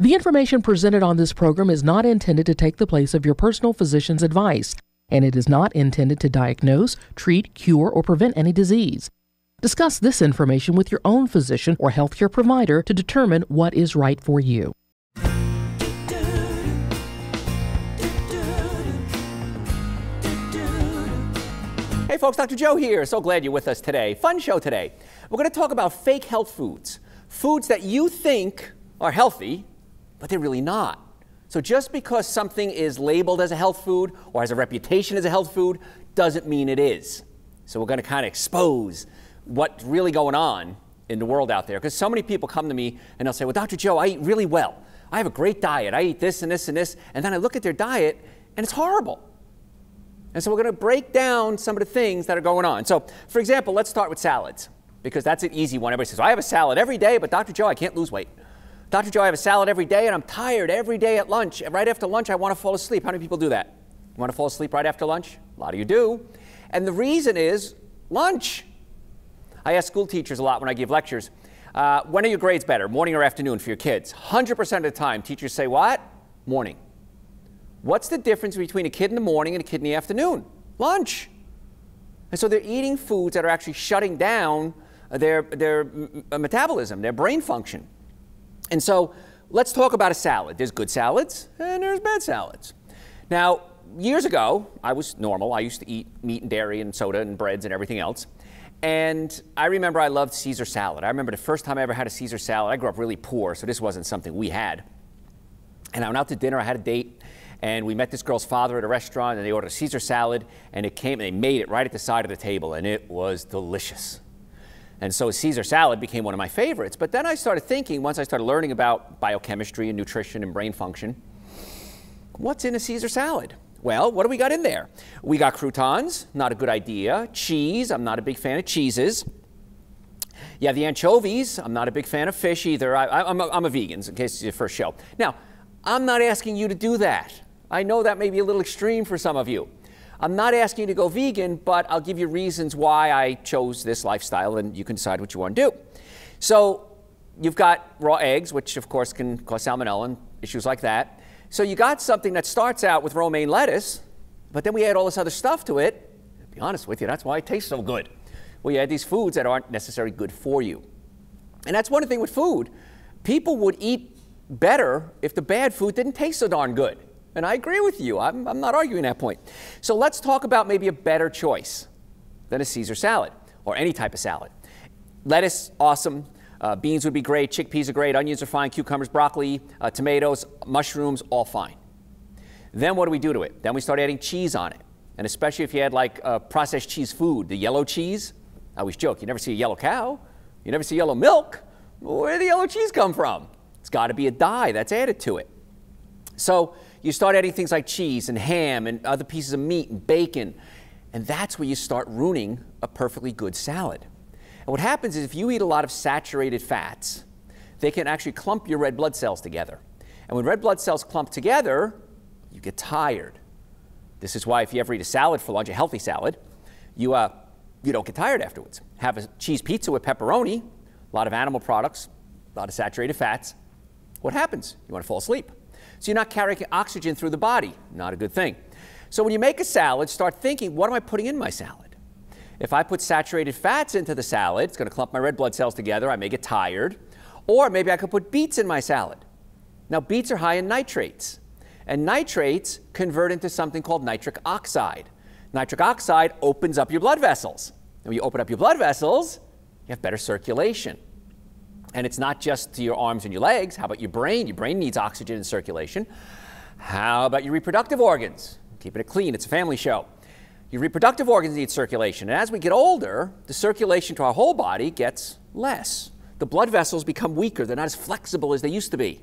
The information presented on this program is not intended to take the place of your personal physician's advice, and it is not intended to diagnose, treat, cure, or prevent any disease. Discuss this information with your own physician or healthcare provider to determine what is right for you. Hey folks, Dr. Joe here. So glad you're with us today. Fun show today. We're going to talk about fake health foods. Foods that you think are healthy, but they're really not. So just because something is labeled as a health food or has a reputation as a health food doesn't mean it is. So we're going to kind of expose what's really going on in the world out there. Because so many people come to me and they'll say, Well, Dr. Joe, I eat really well. I have a great diet. I eat this and this and this. And then I look at their diet and it's horrible. And so we're going to break down some of the things that are going on. So, for example, let's start with salads, because that's an easy one. Everybody says, I have a salad every day, but Dr. Joe, I can't lose weight. Dr. Joe, I have a salad every day, and I'm tired every day at lunch. Right after lunch, I want to fall asleep. How many people do that? You want to fall asleep right after lunch? A lot of you do. And the reason is lunch. I ask school teachers a lot when I give lectures, uh, when are your grades better, morning or afternoon for your kids? 100% of the time, teachers say, what? Morning. What's the difference between a kid in the morning and a kid in the afternoon? Lunch. And so they're eating foods that are actually shutting down their, their metabolism, their brain function. And so let's talk about a salad. There's good salads and there's bad salads. Now, years ago, I was normal. I used to eat meat and dairy and soda and breads and everything else. And I remember I loved Caesar salad. I remember the first time I ever had a Caesar salad. I grew up really poor, so this wasn't something we had. And I went out to dinner. I had a date and we met this girl's father at a restaurant and they ordered a Caesar salad and it came and they made it right at the side of the table and it was delicious. And so Caesar salad became one of my favorites. But then I started thinking, once I started learning about biochemistry and nutrition and brain function, what's in a Caesar salad? Well, what do we got in there? We got croutons, not a good idea. Cheese, I'm not a big fan of cheeses. Have the anchovies, I'm not a big fan of fish either. I, am a, I'm a vegan, in case it's your first show. Now, I'm not asking you to do that. I know that may be a little extreme for some of you. I'm not asking you to go vegan, but I'll give you reasons why I chose this lifestyle and you can decide what you want to do. So you've got raw eggs, which of course can cause salmonella and issues like that. So you got something that starts out with romaine lettuce, but then we add all this other stuff to it. To be honest with you, that's why it tastes so good. We add these foods that aren't necessarily good for you. And that's one thing with food. People would eat better if the bad food didn't taste so darn good. And I agree with you. I'm, I'm not arguing that point. So let's talk about maybe a better choice than a Caesar salad or any type of salad. Lettuce, awesome. Uh, beans would be great. Chickpeas are great. Onions are fine. Cucumbers, broccoli, uh, tomatoes, mushrooms, all fine. Then what do we do to it? Then we start adding cheese on it. And especially if you had like uh, processed cheese food, the yellow cheese. I always joke, you never see a yellow cow. You never see yellow milk. Where did the yellow cheese come from? It's got to be a dye that's added to it. So you start adding things like cheese and ham and other pieces of meat and bacon, and that's where you start ruining a perfectly good salad. And what happens is if you eat a lot of saturated fats, they can actually clump your red blood cells together. And when red blood cells clump together, you get tired. This is why if you ever eat a salad for lunch, a healthy salad, you, uh, you don't get tired afterwards. Have a cheese pizza with pepperoni, a lot of animal products, a lot of saturated fats, what happens? You want to fall asleep. So you're not carrying oxygen through the body. Not a good thing. So when you make a salad, start thinking, what am I putting in my salad? If I put saturated fats into the salad, it's going to clump my red blood cells together. I may get tired. Or maybe I could put beets in my salad. Now, beets are high in nitrates. And nitrates convert into something called nitric oxide. Nitric oxide opens up your blood vessels. And when you open up your blood vessels, you have better circulation. And it's not just to your arms and your legs. How about your brain? Your brain needs oxygen and circulation. How about your reproductive organs? Keeping it clean, it's a family show. Your reproductive organs need circulation. And as we get older, the circulation to our whole body gets less. The blood vessels become weaker. They're not as flexible as they used to be.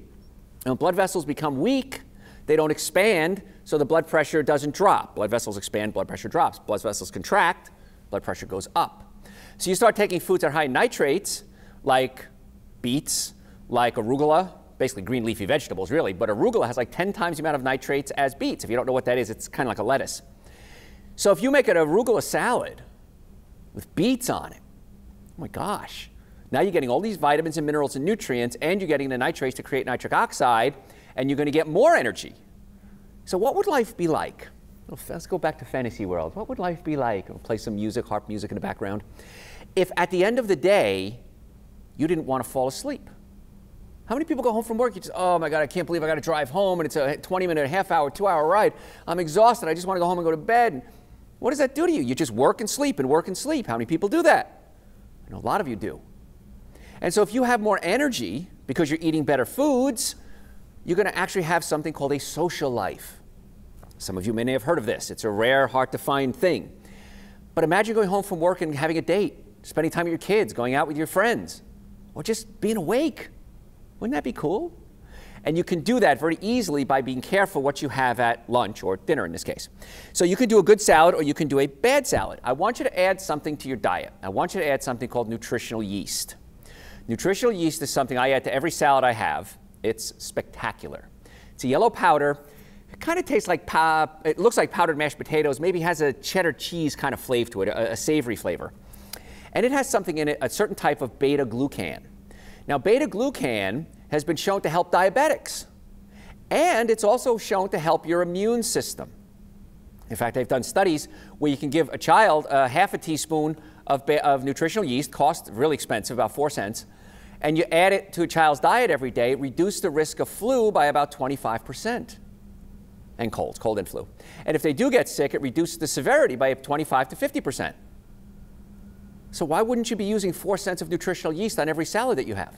And when blood vessels become weak, they don't expand, so the blood pressure doesn't drop. Blood vessels expand, blood pressure drops. Blood vessels contract, blood pressure goes up. So you start taking foods that are high in nitrates, like beets, like arugula, basically green leafy vegetables, really, but arugula has like 10 times the amount of nitrates as beets. If you don't know what that is, it's kind of like a lettuce. So if you make an arugula salad with beets on it, oh my gosh. Now you're getting all these vitamins and minerals and nutrients, and you're getting the nitrates to create nitric oxide, and you're going to get more energy. So, what would life be like? Let's go back to fantasy world. What would life be like? I'll play some music, harp music in the background. If at the end of the day, you didn't want to fall asleep. How many people go home from work? You just, oh my God, I can't believe I got to drive home and it's a 20 minute, a half hour, two hour ride. I'm exhausted. I just want to go home and go to bed. What does that do to you? You just work and sleep and work and sleep. How many people do that? I know a lot of you do. And so if you have more energy because you're eating better foods, you're going to actually have something called a social life. Some of you may have heard of this. It's a rare, hard to find thing. But imagine going home from work and having a date, spending time with your kids, going out with your friends, or just being awake. Wouldn't that be cool? And you can do that very easily by being careful what you have at lunch or dinner in this case. So you can do a good salad or you can do a bad salad. I want you to add something to your diet. I want you to add something called nutritional yeast. Nutritional yeast is something I add to every salad I have. It's spectacular. It's a yellow powder. It kind of tastes like, it looks like powdered mashed potatoes, maybe has a cheddar cheese kind of flavor to it, a, a savory flavor. And it has something in it, a certain type of beta glucan. Now, beta glucan has been shown to help diabetics, and it's also shown to help your immune system. In fact, they've done studies where you can give a child a half a teaspoon of, of nutritional yeast, cost really expensive, about four cents, and you add it to a child's diet every day, reduce the risk of flu by about 25%. And colds, cold and flu. And if they do get sick, it reduces the severity by 25 to 50%. So why wouldn't you be using four cents of nutritional yeast on every salad that you have?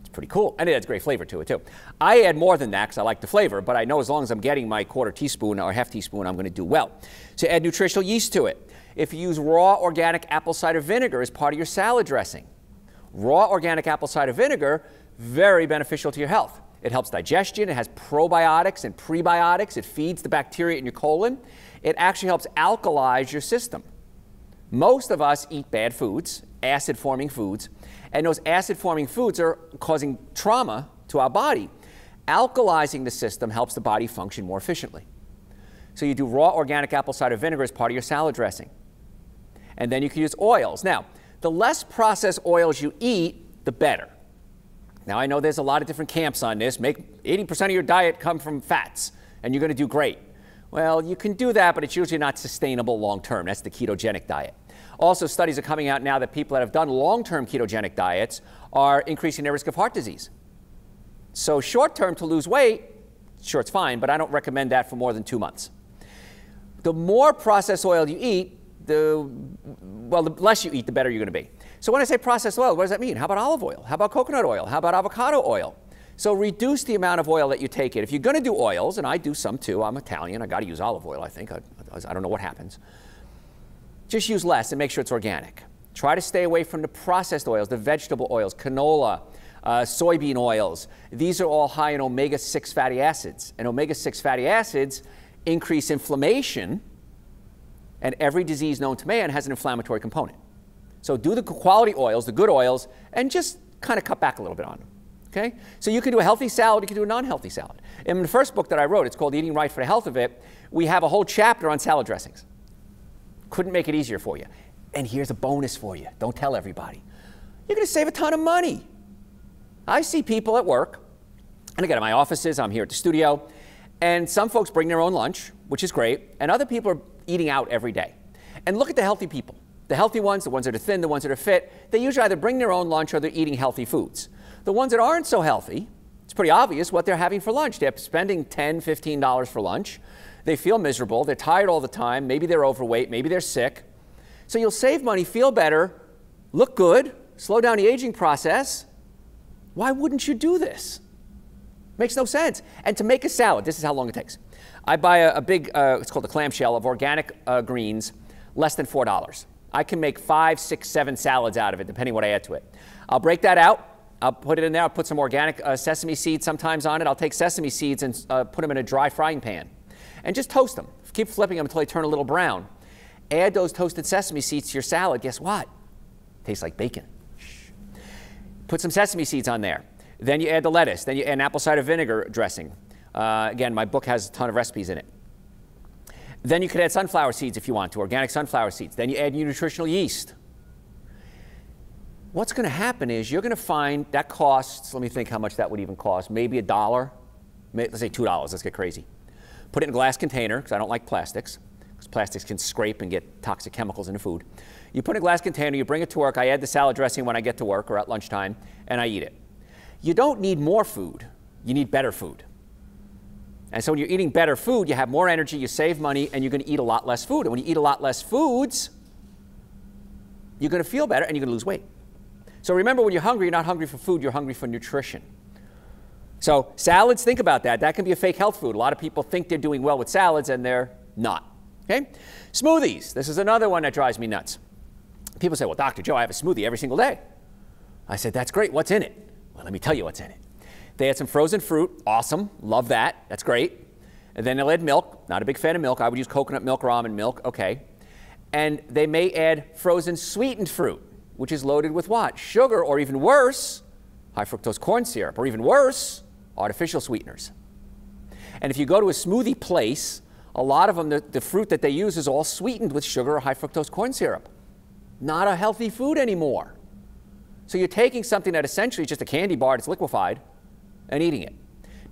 It's pretty cool. And it adds great flavor to it, too. I add more than that because I like the flavor, but I know as long as I'm getting my quarter teaspoon or half teaspoon, I'm going to do well. So add nutritional yeast to it. If you use raw organic apple cider vinegar as part of your salad dressing, raw organic apple cider vinegar, very beneficial to your health. It helps digestion, it has probiotics and prebiotics, it feeds the bacteria in your colon. It actually helps alkalize your system. Most of us eat bad foods, acid forming foods, and those acid forming foods are causing trauma to our body. Alkalizing the system helps the body function more efficiently. So you do raw organic apple cider vinegar as part of your salad dressing. And then you can use oils. Now, the less processed oils you eat, the better. Now, I know there's a lot of different camps on this. Make 80% of your diet come from fats, and you're going to do great. Well, you can do that, but it's usually not sustainable long term. That's the ketogenic diet. Also, studies are coming out now that people that have done long term ketogenic diets are increasing their risk of heart disease. So, short term to lose weight, sure, it's fine, but I don't recommend that for more than two months. The more processed oil you eat, the well, the less you eat, the better you're going to be. So when I say processed oil, what does that mean? How about olive oil? How about coconut oil? How about avocado oil? So reduce the amount of oil that you take in. If you're going to do oils, and I do some too, I'm Italian, I got to use olive oil, I think. I, I don't know what happens. Just use less and make sure it's organic. Try to stay away from the processed oils, the vegetable oils, canola, uh, soybean oils. These are all high in omega 6 fatty acids. And omega 6 fatty acids increase inflammation, and every disease known to man has an inflammatory component. So do the quality oils, the good oils, and just kind of cut back a little bit on them. Okay? So you can do a healthy salad, you can do a non-healthy salad. In the first book that I wrote, it's called Eating Right for the Health of It, we have a whole chapter on salad dressings. Couldn't make it easier for you. And here's a bonus for you. Don't tell everybody. You're going to save a ton of money. I see people at work, and again, in my offices, I'm here at the studio, and some folks bring their own lunch, which is great, and other people are eating out every day. And look at the healthy people. The healthy ones, the ones that are thin, the ones that are fit, they usually either bring their own lunch or they're eating healthy foods. The ones that aren't so healthy, it's pretty obvious what they're having for lunch. They're spending $10, $15 for lunch. They feel miserable. They're tired all the time. Maybe they're overweight. Maybe they're sick. So you'll save money, feel better, look good, slow down the aging process. Why wouldn't you do this? Makes no sense. And to make a salad, this is how long it takes. I buy a, a big, uh, it's called a clamshell of organic uh, greens, less than $4. I can make five, six, seven salads out of it, depending what I add to it. I'll break that out. I'll put it in there. I'll put some organic uh, sesame seeds sometimes on it. I'll take sesame seeds and uh, put them in a dry frying pan and just toast them. Keep flipping them until they turn a little brown. Add those toasted sesame seeds to your salad. Guess what? Tastes like bacon. Put some sesame seeds on there. Then you add the lettuce. Then you add apple cider vinegar dressing. Uh, again, my book has a ton of recipes in it. Then you could add sunflower seeds if you want to, organic sunflower seeds. Then you add nutritional yeast. What's going to happen is you're going to find that costs, let me think how much that would even cost, maybe a dollar, let's say $2, let's get crazy. Put it in a glass container, because I don't like plastics, because plastics can scrape and get toxic chemicals into food. You put in a glass container, you bring it to work, I add the salad dressing when I get to work or at lunchtime, and I eat it. You don't need more food, you need better food. And so when you're eating better food, you have more energy, you save money, and you're going to eat a lot less food. And when you eat a lot less foods, you're going to feel better and you're going to lose weight. So remember, when you're hungry, you're not hungry for food, you're hungry for nutrition. So salads, think about that. That can be a fake health food. A lot of people think they're doing well with salads and they're not. Okay? Smoothies. This is another one that drives me nuts. People say, well, Dr. Joe, I have a smoothie every single day. I said, that's great. What's in it? Well, let me tell you what's in it. They had some frozen fruit. Awesome. Love that. That's great. And then they'll add milk. Not a big fan of milk. I would use coconut milk or almond milk. Okay. And they may add frozen sweetened fruit, which is loaded with what? Sugar, or even worse, high fructose corn syrup, or even worse, artificial sweeteners. And if you go to a smoothie place, a lot of them, the, the fruit that they use is all sweetened with sugar or high fructose corn syrup. Not a healthy food anymore. So you're taking something that essentially is just a candy bar that's liquefied and eating it.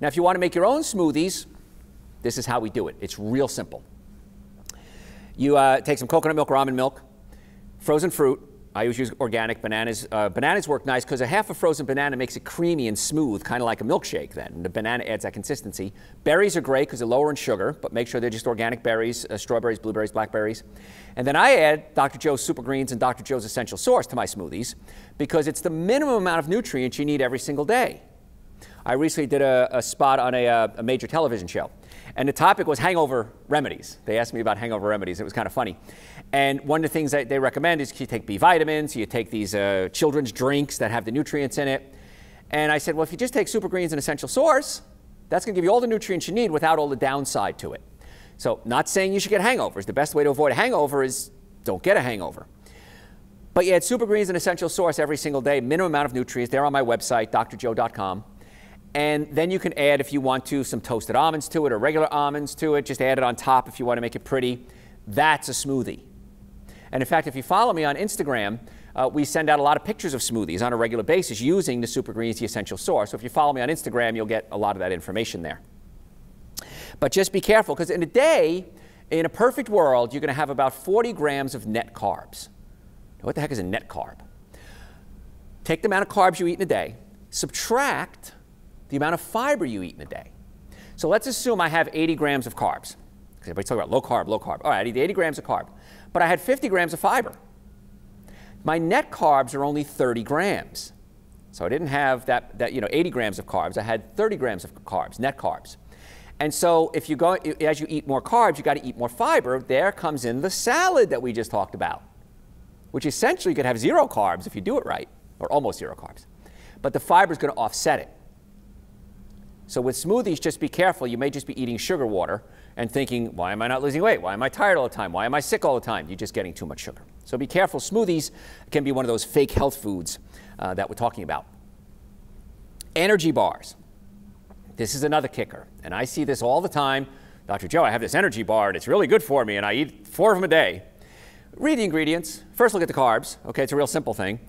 Now, if you want to make your own smoothies, this is how we do it. It's real simple. You uh, take some coconut milk or almond milk, frozen fruit, I always use organic bananas. Uh, bananas work nice because a half a frozen banana makes it creamy and smooth, kind of like a milkshake then. The banana adds that consistency. Berries are great because they're lower in sugar, but make sure they're just organic berries, uh, strawberries, blueberries, blackberries. And then I add Dr. Joe's Super Greens and Dr. Joe's Essential Source to my smoothies because it's the minimum amount of nutrients you need every single day. I recently did a, a spot on a, uh, a major television show. And the topic was hangover remedies. They asked me about hangover remedies. It was kind of funny. And one of the things that they recommend is you take B vitamins, you take these uh, children's drinks that have the nutrients in it. And I said, well, if you just take Super Greens and Essential Source, that's going to give you all the nutrients you need without all the downside to it. So, not saying you should get hangovers. The best way to avoid a hangover is don't get a hangover. But you add Super Greens and Essential Source every single day, minimum amount of nutrients. They're on my website, drjoe.com. And then you can add, if you want to, some toasted almonds to it or regular almonds to it. Just add it on top if you want to make it pretty. That's a smoothie. And in fact, if you follow me on Instagram, uh, we send out a lot of pictures of smoothies on a regular basis using the Super Greens, the essential source. So if you follow me on Instagram, you'll get a lot of that information there. But just be careful, because in a day, in a perfect world, you're going to have about 40 grams of net carbs. Now, what the heck is a net carb? Take the amount of carbs you eat in a day, subtract the amount of fiber you eat in a day. So let's assume I have 80 grams of carbs. Because everybody's talking about low carb, low carb. All right, I eat 80 grams of carb. But I had 50 grams of fiber. My net carbs are only 30 grams. So I didn't have that, that you know, 80 grams of carbs. I had 30 grams of carbs, net carbs. And so if you go, as you eat more carbs, you got to eat more fiber. There comes in the salad that we just talked about, which essentially could have zero carbs if you do it right, or almost zero carbs. But the fiber is going to offset it. So with smoothies, just be careful. You may just be eating sugar water and thinking, why am I not losing weight? Why am I tired all the time? Why am I sick all the time? You're just getting too much sugar. So be careful. Smoothies can be one of those fake health foods uh, that we're talking about. Energy bars. This is another kicker. And I see this all the time. Dr. Joe, I have this energy bar and it's really good for me and I eat four of them a day. Read the ingredients. First look at the carbs. Okay, it's a real simple thing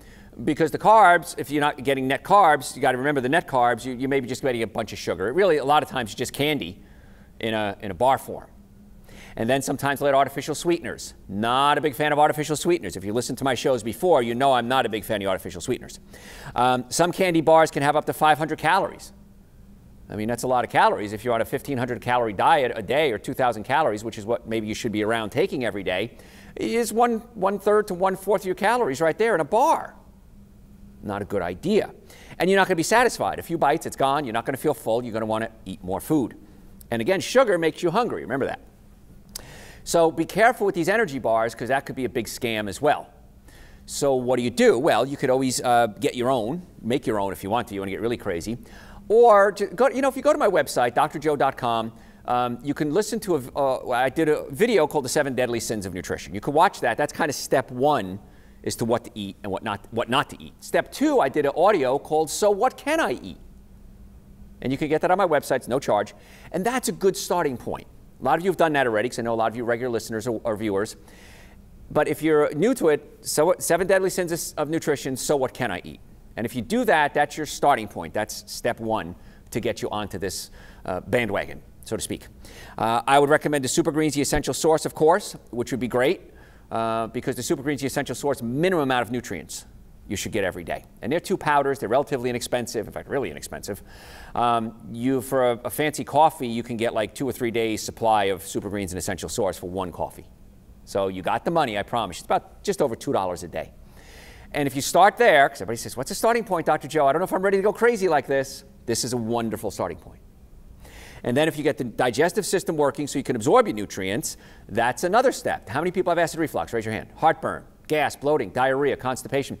because the carbs, if you're not getting net carbs, you got to remember the net carbs, you, you may be just getting a bunch of sugar. It really, a lot of times, just candy in a, in a bar form. And then sometimes let artificial sweeteners. Not a big fan of artificial sweeteners. If you listen to my shows before, you know I'm not a big fan of artificial sweeteners. Um, some candy bars can have up to 500 calories. I mean, that's a lot of calories. If you're on a 1,500 calorie diet a day or 2,000 calories, which is what maybe you should be around taking every day, is one, one third to one fourth of your calories right there in a bar. Not a good idea. And you're not going to be satisfied. A few bites, it's gone. You're not going to feel full. You're going to want to eat more food. And again, sugar makes you hungry. Remember that. So be careful with these energy bars because that could be a big scam as well. So what do you do? Well, you could always uh, get your own, make your own if you want to. You want to get really crazy. Or, go, you know, if you go to my website, drjoe.com, um, you can listen to a, uh, I did a video called The Seven Deadly Sins of Nutrition. You could watch that. That's kind of step one as to what to eat and what not, what not to eat. Step two, I did an audio called So What Can I Eat? And you can get that on my website, it's no charge. And that's a good starting point. A lot of you have done that already because I know a lot of you regular listeners or, or viewers. but if you're new to it, so what, seven deadly sins of nutrition, so what can I eat? And if you do that, that's your starting point. That's step one to get you onto this uh, bandwagon, so to speak. Uh, I would recommend the Super Greens, the essential source, of course, which would be great uh, because the Super Greens, the essential source, minimum amount of nutrients you should get every day. And they're two powders. They're relatively inexpensive, in fact, really inexpensive. Um, you, for a, a, fancy coffee, you can get like two or three days supply of Super Greens and Essential Source for one coffee. So you got the money, I promise. It's about just over $2 a day. And if you start there, because everybody says, what's the starting point, Dr. Joe? I don't know if I'm ready to go crazy like this. This is a wonderful starting point. And then if you get the digestive system working so you can absorb your nutrients, that's another step. How many people have acid reflux? Raise your hand. Heartburn, gas, bloating, diarrhea, constipation.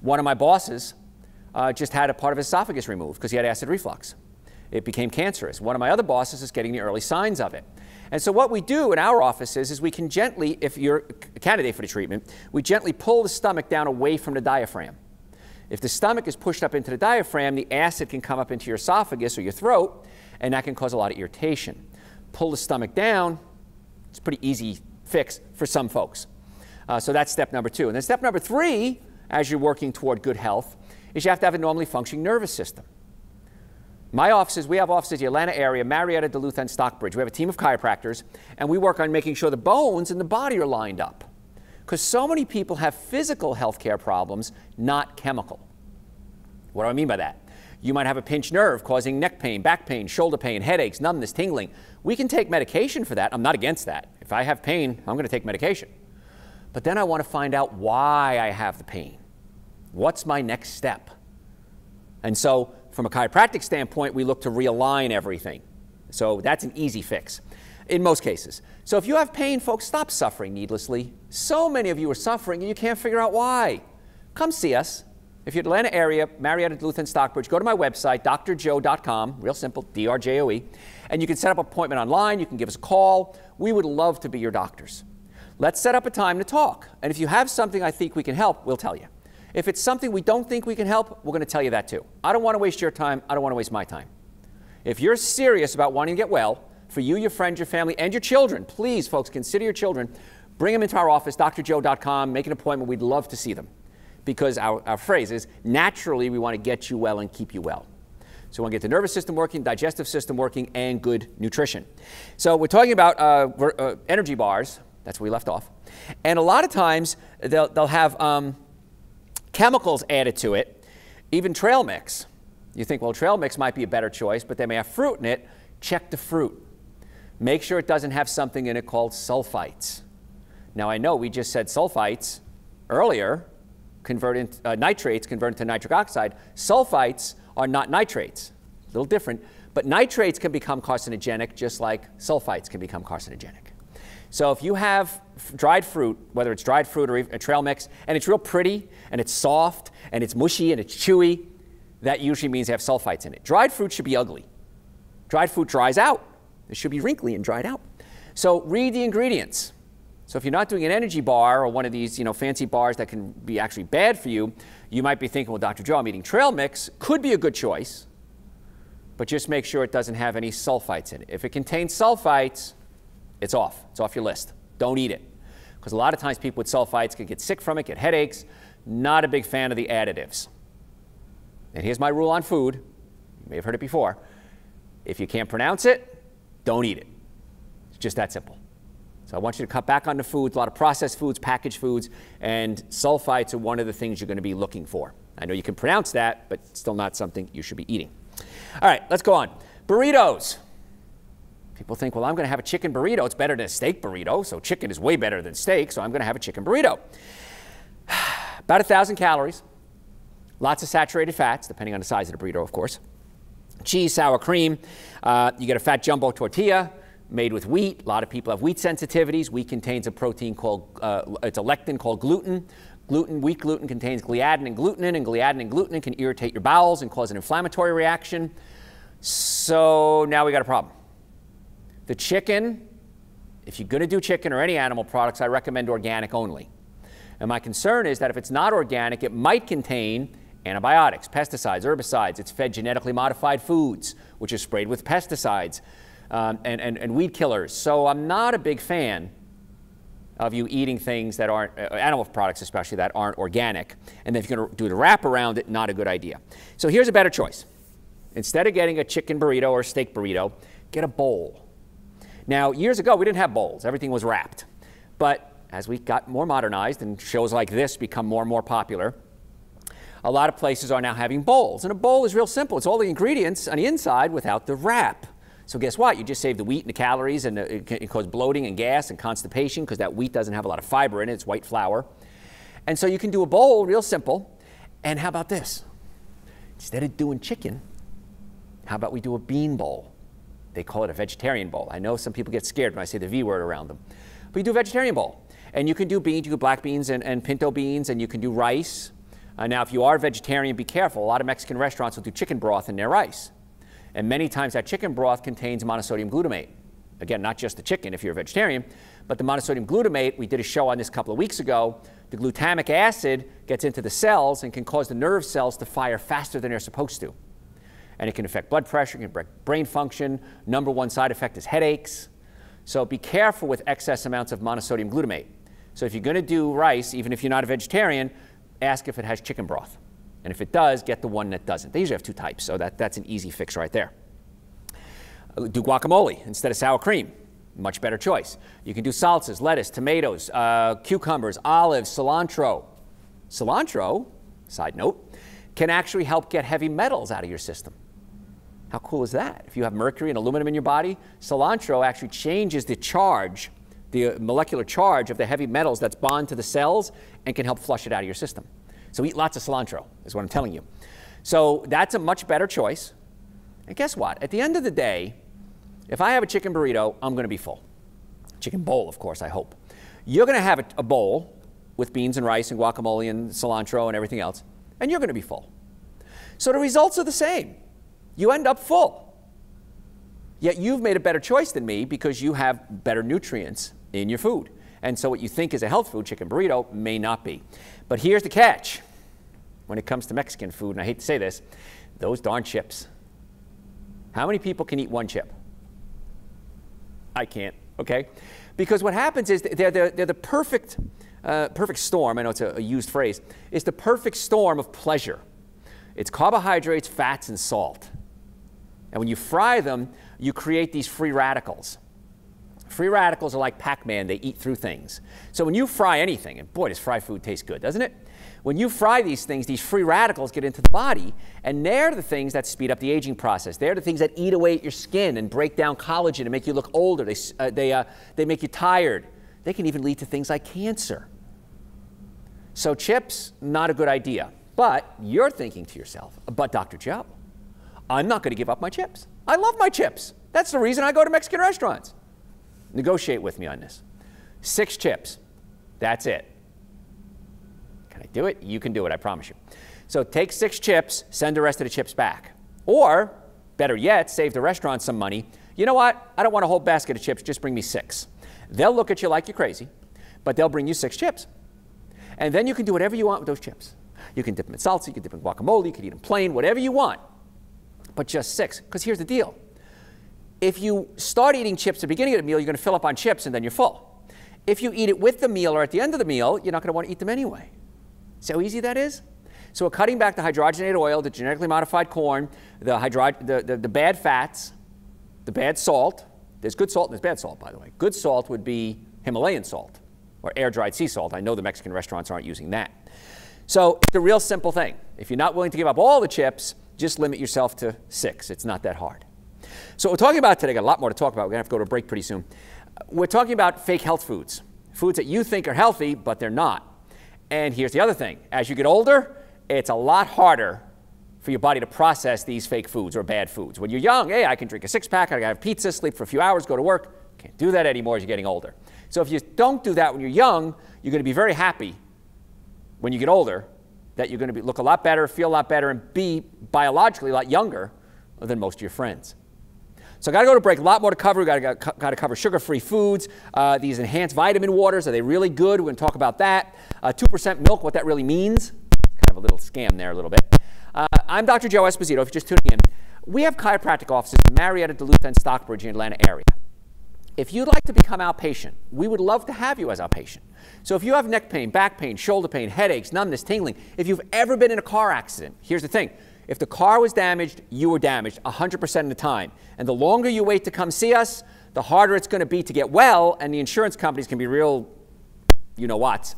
One of my bosses uh, just had a part of his esophagus removed because he had acid reflux. It became cancerous. One of my other bosses is getting the early signs of it. And so what we do in our offices is we can gently, if you're a candidate for the treatment, we gently pull the stomach down away from the diaphragm. If the stomach is pushed up into the diaphragm, the acid can come up into your esophagus or your throat, and that can cause a lot of irritation. Pull the stomach down, it's a pretty easy fix for some folks. Uh, so that's step number two. And then step number three as you're working toward good health is you have to have a normally functioning nervous system. My offices, we have offices in the Atlanta area, Marietta, Duluth, and Stockbridge. We have a team of chiropractors, and we work on making sure the bones and the body are lined up. Because so many people have physical health care problems, not chemical. What do I mean by that? You might have a pinched nerve causing neck pain, back pain, shoulder pain, headaches, numbness, tingling. We can take medication for that. I'm not against that. If I have pain, I'm going to take medication. But then I want to find out why I have the pain. What's my next step? And so, from a chiropractic standpoint, we look to realign everything. So, that's an easy fix in most cases. So, if you have pain, folks, stop suffering needlessly. So many of you are suffering and you can't figure out why. Come see us. If you're Atlanta area, Marietta, Duluth, and Stockbridge, go to my website, drjoe.com, real simple, D R J O E, and you can set up an appointment online. You can give us a call. We would love to be your doctors. Let's set up a time to talk. And if you have something I think we can help, we'll tell you. If it's something we don't think we can help, we're going to tell you that too. I don't want to waste your time. I don't want to waste my time. If you're serious about wanting to get well, for you, your friends, your family, and your children, please, folks, consider your children. Bring them into our office, drjoe.com, make an appointment. We'd love to see them because our, our phrase is naturally we want to get you well and keep you well. So we want to get the nervous system working, digestive system working, and good nutrition. So we're talking about uh, uh, energy bars. That's where we left off. And a lot of times they'll, they'll have um, chemicals added to it, even trail mix. You think, well, trail mix might be a better choice, but they may have fruit in it. Check the fruit. Make sure it doesn't have something in it called sulfites. Now, I know we just said sulfites earlier, convert uh, nitrates convert into nitric oxide. Sulfites are not nitrates, a little different, but nitrates can become carcinogenic just like sulfites can become carcinogenic. So if you have dried fruit, whether it's dried fruit or a trail mix, and it's real pretty, and it's soft, and it's mushy, and it's chewy, that usually means they have sulfites in it. Dried fruit should be ugly. Dried fruit dries out. It should be wrinkly and dried out. So read the ingredients. So if you're not doing an energy bar or one of these, you know, fancy bars that can be actually bad for you, you might be thinking, well, Dr. Joe, I'm eating trail mix. Could be a good choice, but just make sure it doesn't have any sulfites in it. If it contains sulfites, it's off. It's off your list. Don't eat it. Because a lot of times people with sulfites can get sick from it, get headaches. Not a big fan of the additives. And here's my rule on food. You may have heard it before. If you can't pronounce it, don't eat it. It's just that simple. So I want you to cut back on the foods, a lot of processed foods, packaged foods, and sulfites are one of the things you're going to be looking for. I know you can pronounce that, but still not something you should be eating. All right, let's go on. Burritos. People think, well, I'm going to have a chicken burrito. It's better than a steak burrito, so chicken is way better than steak, so I'm going to have a chicken burrito. About a 1,000 calories, lots of saturated fats, depending on the size of the burrito, of course. Cheese, sour cream. Uh, you get a fat jumbo tortilla made with wheat. A lot of people have wheat sensitivities. Wheat contains a protein called, uh, it's a lectin called gluten. Gluten, wheat gluten contains gliadin and glutenin, and gliadin and glutenin can irritate your bowels and cause an inflammatory reaction. So now we got a problem. The chicken, if you're going to do chicken or any animal products, I recommend organic only. And my concern is that if it's not organic, it might contain antibiotics, pesticides, herbicides. It's fed genetically modified foods, which is sprayed with pesticides um, and, and, and weed killers. So I'm not a big fan of you eating things that aren't, uh, animal products especially, that aren't organic. And if you're going to do the wrap around it, not a good idea. So here's a better choice. Instead of getting a chicken burrito or steak burrito, get a bowl. Now, years ago, we didn't have bowls. Everything was wrapped. But as we got more modernized and shows like this become more and more popular, a lot of places are now having bowls. And a bowl is real simple. It's all the ingredients on the inside without the wrap. So guess what? You just save the wheat and the calories, and it can cause bloating and gas and constipation because that wheat doesn't have a lot of fiber in it. It's white flour. And so you can do a bowl, real simple. And how about this? Instead of doing chicken, how about we do a bean bowl? They call it a vegetarian bowl. I know some people get scared when I say the V word around them. But you do a vegetarian bowl. And you can do beans, you can do black beans and, and pinto beans, and you can do rice. Uh, now, if you are vegetarian, be careful. A lot of Mexican restaurants will do chicken broth in their rice. And many times that chicken broth contains monosodium glutamate. Again, not just the chicken if you're a vegetarian, but the monosodium glutamate, we did a show on this a couple of weeks ago. The glutamic acid gets into the cells and can cause the nerve cells to fire faster than they're supposed to. And it can affect blood pressure, it can affect brain function. Number one side effect is headaches. So be careful with excess amounts of monosodium glutamate. So if you're going to do rice, even if you're not a vegetarian, ask if it has chicken broth. And if it does, get the one that doesn't. They usually have two types, so that, that's an easy fix right there. Uh, do guacamole instead of sour cream. Much better choice. You can do salsas, lettuce, tomatoes, uh, cucumbers, olives, cilantro. Cilantro, side note, can actually help get heavy metals out of your system. How cool is that? If you have mercury and aluminum in your body, cilantro actually changes the charge, the molecular charge of the heavy metals that's bond to the cells and can help flush it out of your system. So eat lots of cilantro, is what I'm telling you. So that's a much better choice. And guess what? At the end of the day, if I have a chicken burrito, I'm going to be full. Chicken bowl, of course, I hope. You're going to have a, bowl with beans and rice and guacamole and cilantro and everything else, and you're going to be full. So the results are the same. You end up full. Yet you've made a better choice than me because you have better nutrients in your food. And so what you think is a health food, chicken burrito, may not be. But here's the catch when it comes to Mexican food, and I hate to say this, those darn chips. How many people can eat one chip? I can't, okay? Because what happens is they're, they're, they're the perfect, uh, perfect storm, I know it's a, a used phrase, it's the perfect storm of pleasure. It's carbohydrates, fats, and salt. And when you fry them, you create these free radicals. Free radicals are like Pac Man, they eat through things. So when you fry anything, and boy, does fried food taste good, doesn't it? When you fry these things, these free radicals get into the body, and they're the things that speed up the aging process. They're the things that eat away at your skin and break down collagen and make you look older. They, uh, they, uh, they make you tired. They can even lead to things like cancer. So, chips, not a good idea. But you're thinking to yourself, but Dr. Joe, I'm not going to give up my chips. I love my chips. That's the reason I go to Mexican restaurants. Negotiate with me on this. Six chips. That's it. Can I do it? You can do it, I promise you. So take six chips, send the rest of the chips back. Or, better yet, save the restaurant some money. You know what? I don't want a whole basket of chips, just bring me six. They'll look at you like you're crazy, but they'll bring you six chips. And then you can do whatever you want with those chips. You can dip them in salsa, you can dip them in guacamole, you can eat them plain, whatever you want, but just six. Because here's the deal if you start eating chips at the beginning of the meal, you're going to fill up on chips and then you're full. If you eat it with the meal or at the end of the meal, you're not going to want to eat them anyway. See how easy that is? So we're cutting back the hydrogenated oil, the genetically modified corn, the, hydro- the, the, the bad fats, the bad salt. There's good salt and there's bad salt, by the way. Good salt would be Himalayan salt or air dried sea salt. I know the Mexican restaurants aren't using that. So it's a real simple thing. If you're not willing to give up all the chips, just limit yourself to six. It's not that hard. So we're talking about today, got a lot more to talk about. We're going to have to go to a break pretty soon. We're talking about fake health foods, foods that you think are healthy, but they're not. And here's the other thing. As you get older, it's a lot harder for your body to process these fake foods or bad foods. When you're young, hey, I can drink a six pack, I can have pizza, sleep for a few hours, go to work. Can't do that anymore as you're getting older. So if you don't do that when you're young, you're going to be very happy when you get older that you're going to be, look a lot better, feel a lot better, and be biologically a lot younger than most of your friends. So I got to go to break. A lot more to cover. We got to got to cover sugar-free foods. Uh, these enhanced vitamin waters are they really good? We're going to talk about that. Uh, two percent milk, what that really means. Kind of a little scam there, a little bit. Uh, I'm Dr. Joe Esposito. If you're just tuning in, we have chiropractic offices in Marietta, Duluth, and Stockbridge in Atlanta area. If you'd like to become outpatient, we would love to have you as outpatient. So if you have neck pain, back pain, shoulder pain, headaches, numbness, tingling, if you've ever been in a car accident, here's the thing. If the car was damaged, you were damaged 100% of the time. And the longer you wait to come see us, the harder it's going to be to get well, and the insurance companies can be real, you know what,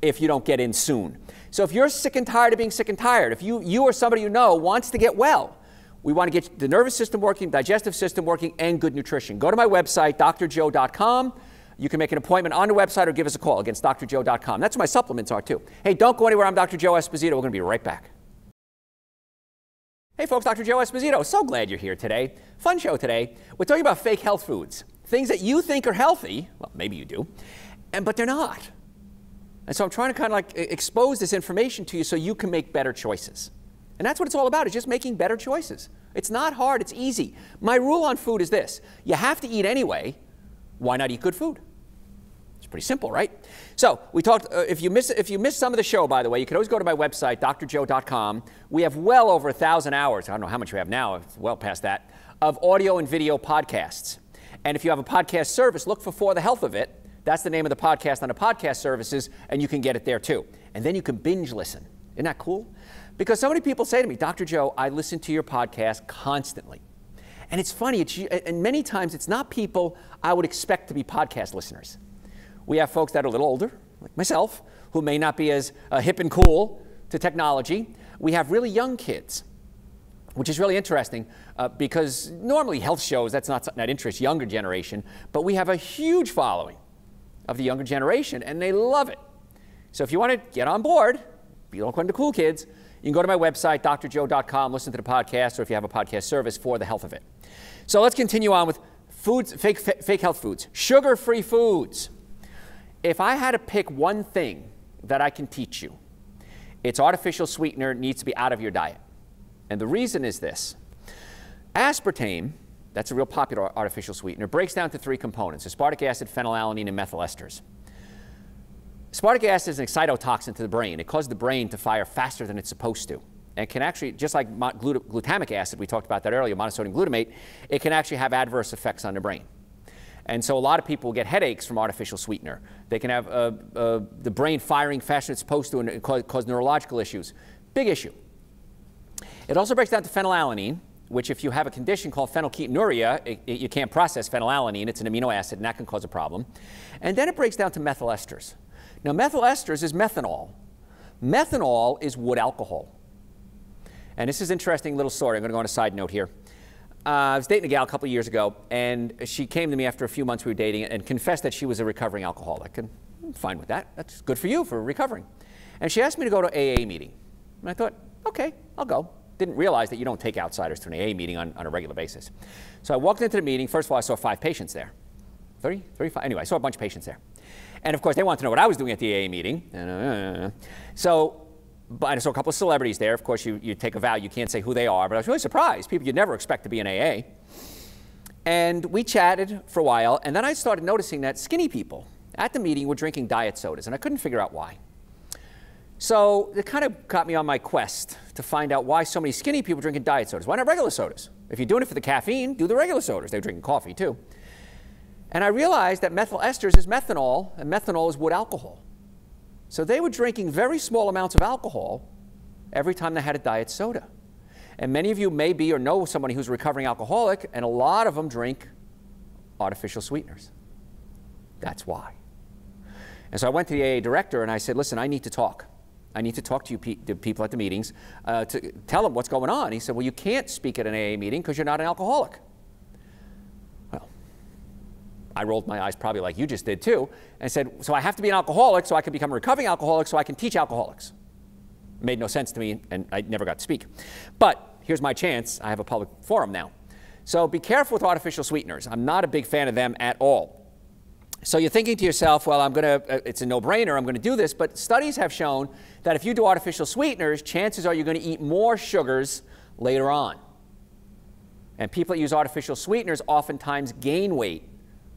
if you don't get in soon. So if you're sick and tired of being sick and tired, if you, you or somebody you know wants to get well, we want to get the nervous system working, digestive system working, and good nutrition. Go to my website, drjoe.com. You can make an appointment on the website or give us a call against drjoe.com. That's where my supplements are too. Hey, don't go anywhere. I'm Dr. Joe Esposito. We're going to be right back. Hey folks, Dr. Joe Esposito. So glad you're here today. Fun show today. We're talking about fake health foods. Things that you think are healthy, well, maybe you do, and but they're not. And so I'm trying to kind of like expose this information to you so you can make better choices. And that's what it's all about, is just making better choices. It's not hard, it's easy. My rule on food is this you have to eat anyway. Why not eat good food? Pretty simple, right? So we talked. Uh, if you miss if you miss some of the show, by the way, you can always go to my website, drjoe.com. We have well over a thousand hours. I don't know how much we have now. It's well past that of audio and video podcasts. And if you have a podcast service, look for For the Health of It. That's the name of the podcast on the podcast services, and you can get it there too. And then you can binge listen. Isn't that cool? Because so many people say to me, Dr. Joe, I listen to your podcast constantly. And it's funny, it's, and many times it's not people I would expect to be podcast listeners. We have folks that are a little older, like myself, who may not be as uh, hip and cool to technology. We have really young kids, which is really interesting uh, because normally health shows, that's not something that interests younger generation, but we have a huge following of the younger generation, and they love it. So if you want to get on board, be one of the cool kids, you can go to my website, drjoe.com, listen to the podcast, or if you have a podcast service, for the health of it. So let's continue on with foods, fake, fake health foods. Sugar free foods. If I had to pick one thing that I can teach you, it's artificial sweetener needs to be out of your diet. And the reason is this aspartame, that's a real popular artificial sweetener, breaks down to three components aspartic acid, phenylalanine, and methyl esters. Aspartic acid is an excitotoxin to the brain. It causes the brain to fire faster than it's supposed to. And can actually, just like glut glutamic acid, we talked about that earlier, monosodium glutamate, it can actually have adverse effects on the brain. And so a lot of people get headaches from artificial sweetener. They can have uh, uh, the brain firing faster than it's supposed to and cause, cause neurological issues. Big issue. It also breaks down to phenylalanine, which if you have a condition called phenylketonuria, it, it, you can't process phenylalanine. It's an amino acid, and that can cause a problem. And then it breaks down to methyl esters. Now, methyl esters is methanol. Methanol is wood alcohol. And this is interesting little story. I'm going to go on a side note here. Uh, I was dating a gal a couple years ago, and she came to me after a few months we were dating and confessed that she was a recovering alcoholic. And I'm fine with that. That's good for you for recovering. And she asked me to go to AA meeting. And I thought, okay, I'll go. Didn't realize that you don't take outsiders to an AA meeting on, on a regular basis. So I walked into the meeting. First of all, I saw five patients there. 30, 35, anyway, I saw a bunch of patients there. And of course, they wanted to know what I was doing at the AA meeting. Uh, so but I saw a couple of celebrities there. Of course, you, you take a vow, you can't say who they are, but I was really surprised. People you'd never expect to be in AA. And we chatted for a while, and then I started noticing that skinny people at the meeting were drinking diet sodas, and I couldn't figure out why. So it kind of got me on my quest to find out why so many skinny people drinking diet sodas. Why not regular sodas? If you're doing it for the caffeine, do the regular sodas. They're drinking coffee too. And I realized that methyl esters is methanol, and methanol is wood alcohol. So they were drinking very small amounts of alcohol every time they had a diet soda. And many of you may be or know somebody who's recovering alcoholic, and a lot of them drink artificial sweeteners. That's why. And so I went to the AA director and I said, listen, I need to talk. I need to talk to you pe the people at the meetings uh, to tell them what's going on. He said, well, you can't speak at an AA meeting because you're not an alcoholic. I rolled my eyes probably like you just did too, and said, so I have to be an alcoholic so I can become a recovering alcoholic so I can teach alcoholics. It made no sense to me, and I never got to speak. But here's my chance. I have a public forum now. So be careful with artificial sweeteners. I'm not a big fan of them at all. So you're thinking to yourself, well, I'm going to, uh, it's a no-brainer, I'm going to do this. But studies have shown that if you do artificial sweeteners, chances are you're going to eat more sugars later on. And people that use artificial sweeteners oftentimes gain weight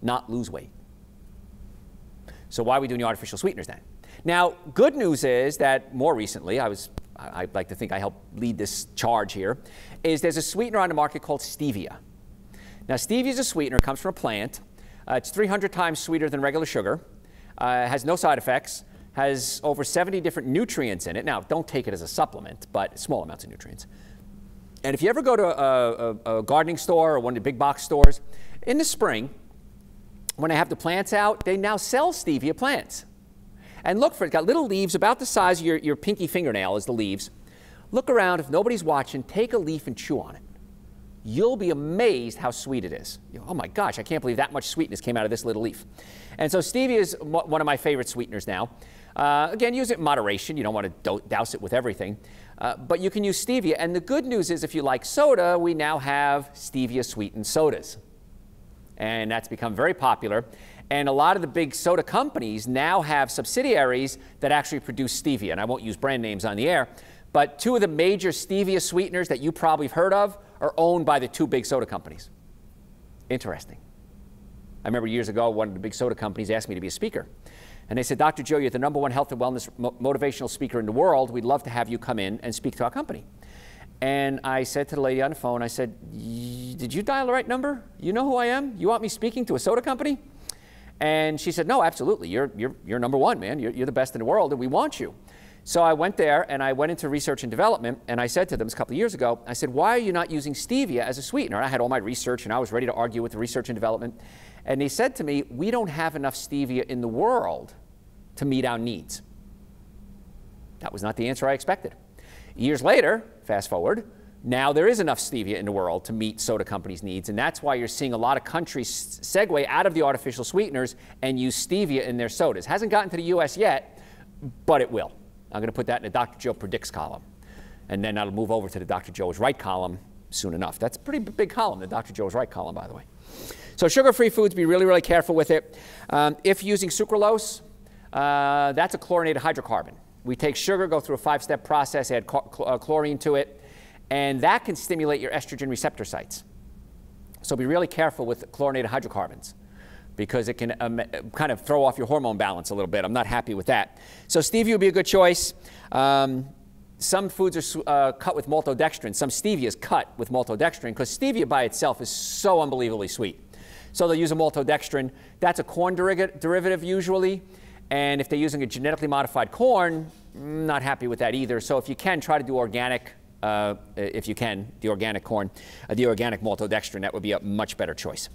not lose weight. So why are we doing the artificial sweeteners then? Now, good news is that more recently, I was, I'd like to think I helped lead this charge here, is there's a sweetener on the market called stevia. Now, stevia is a sweetener, comes from a plant. Uh, it's 300 times sweeter than regular sugar, uh, has no side effects, has over 70 different nutrients in it. Now, don't take it as a supplement, but small amounts of nutrients. And if you ever go to a, a, a gardening store or one of the big box stores, in the spring, when I have the plants out, they now sell stevia plants. And look for it, got little leaves about the size of your, your pinky fingernail as the leaves. Look around, if nobody's watching, take a leaf and chew on it. You'll be amazed how sweet it is. oh my gosh, I can't believe that much sweetness came out of this little leaf. And so stevia is one of my favorite sweeteners now. Uh, again, use it in moderation. You don't want to douse it with everything. Uh, but you can use stevia. And the good news is if you like soda, we now have stevia sweetened sodas. And that's become very popular. And a lot of the big soda companies now have subsidiaries that actually produce stevia. And I won't use brand names on the air, but two of the major stevia sweeteners that you probably have heard of are owned by the two big soda companies. Interesting. I remember years ago, one of the big soda companies asked me to be a speaker. And they said, Dr. Joe, you're the number one health and wellness mo motivational speaker in the world. We'd love to have you come in and speak to our company. And I said to the lady on the phone, I said, Did you dial the right number? You know who I am? You want me speaking to a soda company? And she said, No, absolutely. You're, you're, you're number one, man. You're, you're the best in the world, and we want you. So I went there and I went into research and development and I said to them a couple of years ago, I said, why are you not using stevia as a sweetener? I had all my research and I was ready to argue with the research and development. And they said to me, we don't have enough stevia in the world to meet our needs. That was not the answer I expected. Years later, fast forward, now there is enough stevia in the world to meet soda companies' needs, and that's why you're seeing a lot of countries segue out of the artificial sweeteners and use stevia in their sodas. Hasn't gotten to the U.S. yet, but it will. I'm going to put that in the Dr. Joe Predicts column. And then I'll move over to the Dr. Joe is Right column soon enough. That's a pretty big column, the Dr. Joe is Right column, by the way. So sugar-free foods, be really, really careful with it. Um, if using sucralose, uh, that's a chlorinated hydrocarbon. We take sugar, go through a five-step process, add uh, chlorine to it, and that can stimulate your estrogen receptor sites. So be really careful with chlorinated hydrocarbons because it can um, kind of throw off your hormone balance a little bit. I'm not happy with that. So stevia would be a good choice. Um, some foods are uh, cut with maltodextrin. Some stevia is cut with maltodextrin because stevia by itself is so unbelievably sweet. So they'll use a maltodextrin. That's a corn derivative usually. And if they're using a genetically modified corn, mm, not happy with that either. So if you can, try to do organic, uh, if you can, the organic corn, uh, the organic maltodextrin, that would be a much better choice.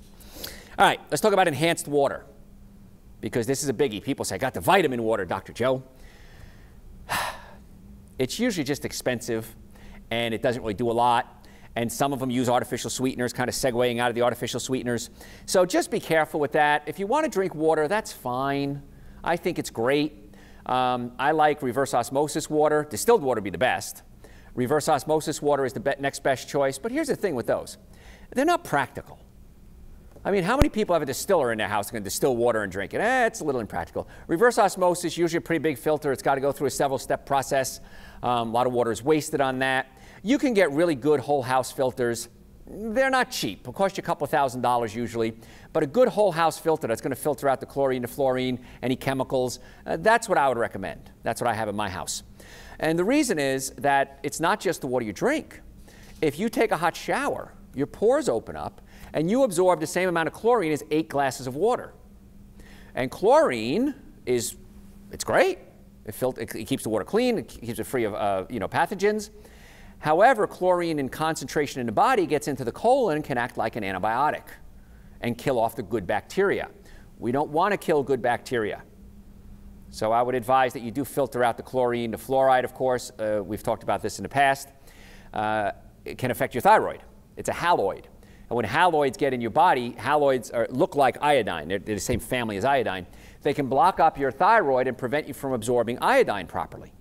All right, let's talk about enhanced water because this is a biggie. People say, I got the vitamin water, Dr. Joe. It's usually just expensive and it doesn't really do a lot. And some of them use artificial sweeteners, kind of segueing out of the artificial sweeteners. So just be careful with that. If you want to drink water, that's fine. I think it's great. Um, I like reverse osmosis water. Distilled water be the best. Reverse osmosis water is the be next best choice. But here's the thing with those they're not practical. I mean, how many people have a distiller in their house that can distill water and drink it? Eh, it's a little impractical. Reverse osmosis, usually a pretty big filter. It's got to go through a several step process. Um, a lot of water is wasted on that. You can get really good whole house filters. They're not cheap. It'll cost you a couple thousand dollars usually. But a good whole house filter that's going to filter out the chlorine, the fluorine, any chemicals, uh, that's what I would recommend. That's what I have in my house. And the reason is that it's not just the water you drink. If you take a hot shower, your pores open up and you absorb the same amount of chlorine as eight glasses of water. And chlorine is, it's great. It, filter, it keeps the water clean, it keeps it free of uh, you know, pathogens. However, chlorine in concentration in the body gets into the colon can act like an antibiotic and kill off the good bacteria. We don't want to kill good bacteria. So I would advise that you do filter out the chlorine, the fluoride, of course. Uh, we've talked about this in the past. Uh, it can affect your thyroid. It's a haloid. And when haloids get in your body, haloids are, look like iodine. They're, they're the same family as iodine. They can block up your thyroid and prevent you from absorbing iodine properly.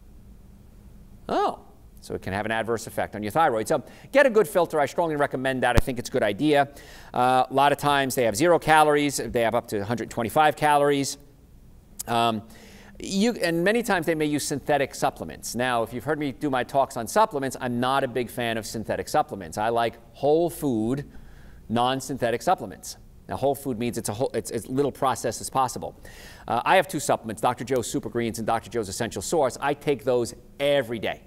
Oh, so it can have an adverse effect on your thyroid. So get a good filter. I strongly recommend that. I think it's a good idea. Uh, a lot of times they have zero calories. They have up to 125 calories. Um, you, and many times they may use synthetic supplements. Now, if you've heard me do my talks on supplements, I'm not a big fan of synthetic supplements. I like whole food non-synthetic supplements. Now, whole food means it's, a whole, it's as little processed as possible. Uh, I have two supplements, Dr. Joe's Super Greens and Dr. Joe's Essential Source. I take those every day.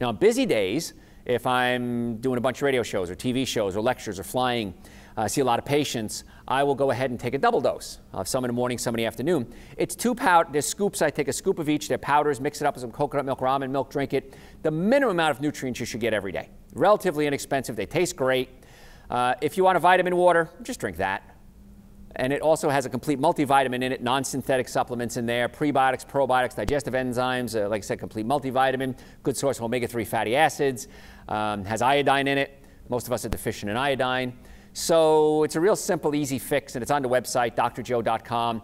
Now, on busy days, if I'm doing a bunch of radio shows or TV shows or lectures or flying, uh, see a lot of patients, I will go ahead and take a double dose. I'll have some in the morning, some in the afternoon. It's two powder, there's scoops, I take a scoop of each, they're powders, mix it up with some coconut milk or almond milk, drink it. The minimum amount of nutrients you should get every day. Relatively inexpensive, they taste great. Uh, if you want a vitamin water, just drink that. And it also has a complete multivitamin in it, non-synthetic supplements in there, prebiotics, probiotics, digestive enzymes, uh, like I said, complete multivitamin, good source of omega-3 fatty acids, um, has iodine in it. Most of us are deficient in iodine. So it's a real simple, easy fix, and it's on the website, drjoe.com.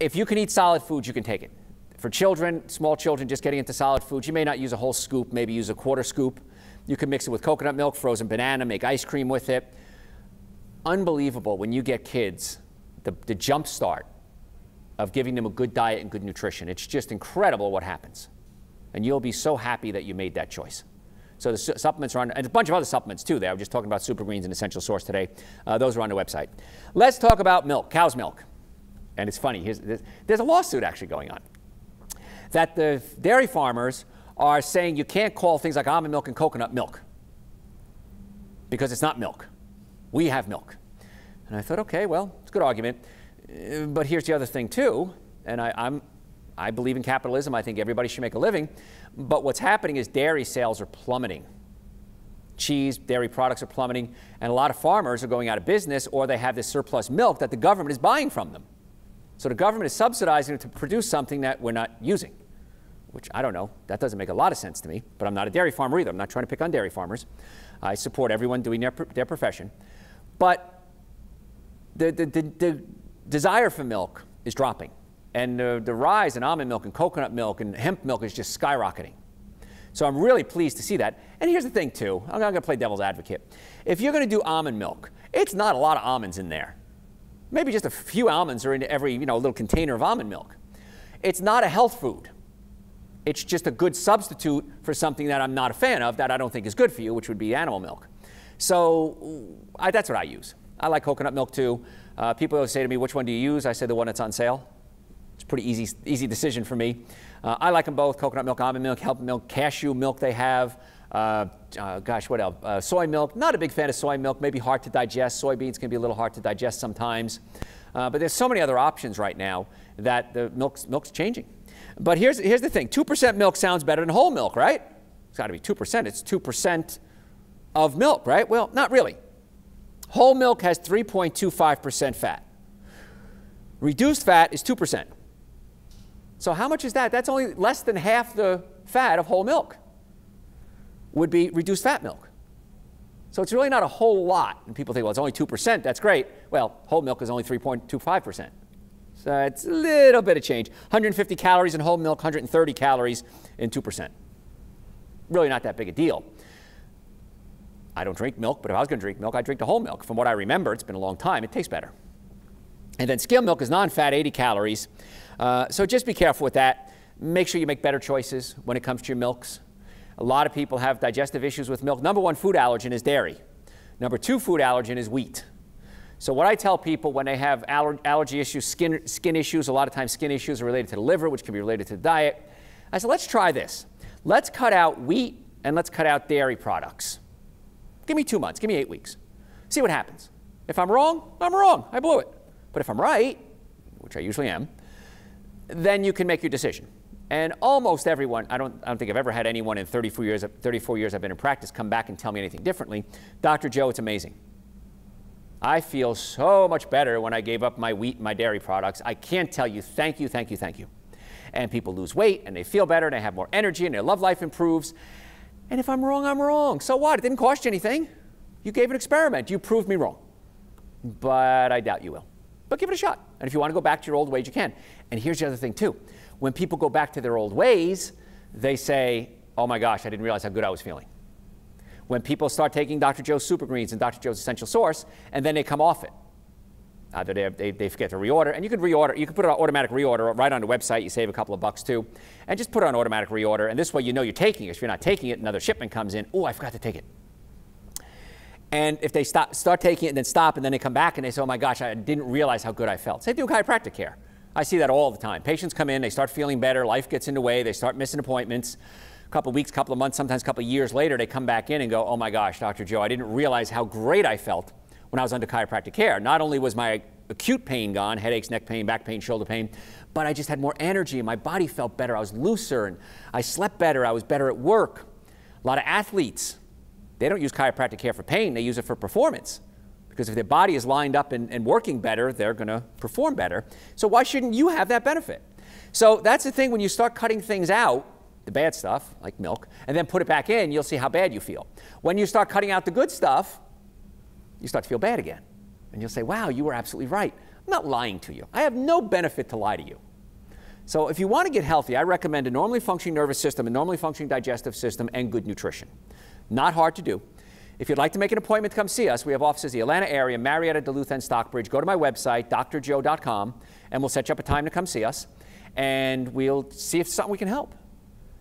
If you can eat solid foods, you can take it. For children, small children just getting into solid foods, you may not use a whole scoop, maybe use a quarter scoop. You can mix it with coconut milk, frozen banana, make ice cream with it unbelievable when you get kids, the, the jump start of giving them a good diet and good nutrition. It's just incredible what happens. And you'll be so happy that you made that choice. So the su supplements are on, and a bunch of other supplements too there. I'm just talking about Super Greens and Essential Source today. Uh, those are on the website. Let's talk about milk, cow's milk. And it's funny, there's a lawsuit actually going on that the dairy farmers are saying you can't call things like almond milk and coconut milk because it's not milk. We have milk. And I thought, okay, well, it's a good argument. Uh, but here's the other thing, too. And I, I'm, I believe in capitalism. I think everybody should make a living. But what's happening is dairy sales are plummeting. Cheese, dairy products are plummeting. And a lot of farmers are going out of business or they have this surplus milk that the government is buying from them. So the government is subsidizing it to produce something that we're not using, which I don't know. That doesn't make a lot of sense to me. But I'm not a dairy farmer either. I'm not trying to pick on dairy farmers. I support everyone doing their, their profession. But the, the, the, the desire for milk is dropping. And the rise in almond milk and coconut milk and hemp milk is just skyrocketing. So I'm really pleased to see that. And here's the thing, too. I'm going to play devil's advocate. If you're going to do almond milk, it's not a lot of almonds in there. Maybe just a few almonds are in every you know, little container of almond milk. It's not a health food. It's just a good substitute for something that I'm not a fan of that I don't think is good for you, which would be animal milk. So I, that's what I use. I like coconut milk too. Uh, people always say to me, which one do you use? I say the one that's on sale. It's a pretty easy, easy decision for me. Uh, I like them both, coconut milk, almond milk, hemp milk, cashew milk they have. Uh, uh, gosh, what else? Uh, soy milk. Not a big fan of soy milk. Maybe hard to digest. Soybeans can be a little hard to digest sometimes. Uh, but there's so many other options right now that the milk's, milk's changing. But here's, here's the thing. 2% milk sounds better than whole milk, right? It's got to be 2%. It's 2% of milk, right? Well, not really. Whole milk has 3.25% fat. Reduced fat is 2%. So how much is that? That's only less than half the fat of whole milk would be reduced fat milk. So it's really not a whole lot. And people think, well, it's only 2%. That's great. Well, whole milk is only 3.25%. So it's a little bit of change. 150 calories in whole milk, 130 calories in 2%. Really not that big a deal. I don't drink milk, but if I was going to drink milk, I'd drink the whole milk. From what I remember, it's been a long time, it tastes better. And then skim milk is non-fat, 80 calories. Uh, so just be careful with that. Make sure you make better choices when it comes to your milks. A lot of people have digestive issues with milk. Number one food allergen is dairy. Number two food allergen is wheat. So what I tell people when they have aller allergy issues, skin, skin issues, a lot of times skin issues are related to the liver, which can be related to the diet. I said, let's try this. Let's cut out wheat and let's cut out dairy products. Give me two months, give me eight weeks. See what happens. If I'm wrong, I'm wrong. I blew it. But if I'm right, which I usually am, then you can make your decision. And almost everyone, I don't, I don't think I've ever had anyone in 34 years, 34 years I've been in practice come back and tell me anything differently. Dr. Joe, it's amazing. I feel so much better when I gave up my wheat and my dairy products. I can't tell you thank you, thank you, thank you. And people lose weight and they feel better and they have more energy and their love life improves. And if I'm wrong, I'm wrong. So what? It didn't cost you anything. You gave an experiment. You proved me wrong. But I doubt you will. But give it a shot. And if you want to go back to your old ways, you can. And here's the other thing, too. When people go back to their old ways, they say, oh my gosh, I didn't realize how good I was feeling. When people start taking Dr. Joe's Super Greens and Dr. Joe's Essential Source, and then they come off it, Uh, Either they, they, they, forget to reorder, and you can reorder. You can put on automatic reorder right on the website. You save a couple of bucks too, and just put it on automatic reorder. And this way, you know you're taking it. If you're not taking it, another shipment comes in. Oh, I forgot to take it. And if they stop, start taking it and then stop, and then they come back and they say, "Oh my gosh, I didn't realize how good I felt." Same thing with chiropractic care. I see that all the time. Patients come in, they start feeling better, life gets in the way, they start missing appointments. A couple of weeks, a couple of months, sometimes a couple of years later, they come back in and go, "Oh my gosh, Dr. Joe, I didn't realize how great I felt when I was under chiropractic care. Not only was my acute pain gone, headaches, neck pain, back pain, shoulder pain, but I just had more energy and my body felt better. I was looser and I slept better. I was better at work. A lot of athletes, they don't use chiropractic care for pain, they use it for performance. Because if their body is lined up and, and working better, they're going to perform better. So why shouldn't you have that benefit? So that's the thing when you start cutting things out, the bad stuff, like milk, and then put it back in, you'll see how bad you feel. When you start cutting out the good stuff, you start to feel bad again. And you'll say, wow, you were absolutely right. I'm not lying to you. I have no benefit to lie to you. So if you want to get healthy, I recommend a normally functioning nervous system, a normally functioning digestive system, and good nutrition. Not hard to do. If you'd like to make an appointment to come see us, we have offices in the Atlanta area, Marietta, Duluth, and Stockbridge. Go to my website, drjoe.com, and we'll set you up a time to come see us, and we'll see if something we can help.